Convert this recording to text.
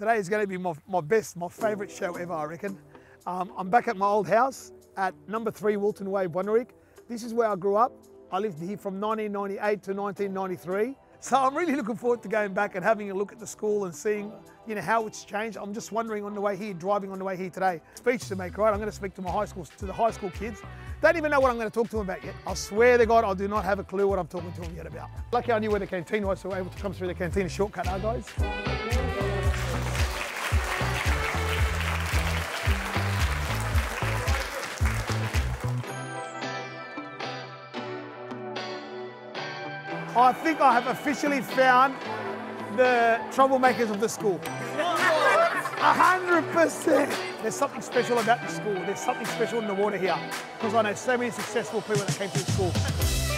Today is going to be my, my best, my favourite show ever, I reckon. Um, I'm back at my old house at number three Wilton Way, Bonnyrigg. This is where I grew up. I lived here from 1998 to 1993. So I'm really looking forward to going back and having a look at the school and seeing, you know, how it's changed. I'm just wondering on the way here, driving on the way here today, speech to make, right? I'm going to speak to my high school, to the high school kids. Don't even know what I'm going to talk to them about yet. I swear to God, I do not have a clue what I'm talking to them yet about. Lucky I knew where the canteen was, so we're able to come through the canteen shortcut, huh, guys? I think I have officially found the troublemakers of the school. Hundred percent. There's something special about the school. There's something special in the water here. Because I know so many successful people that came to the school.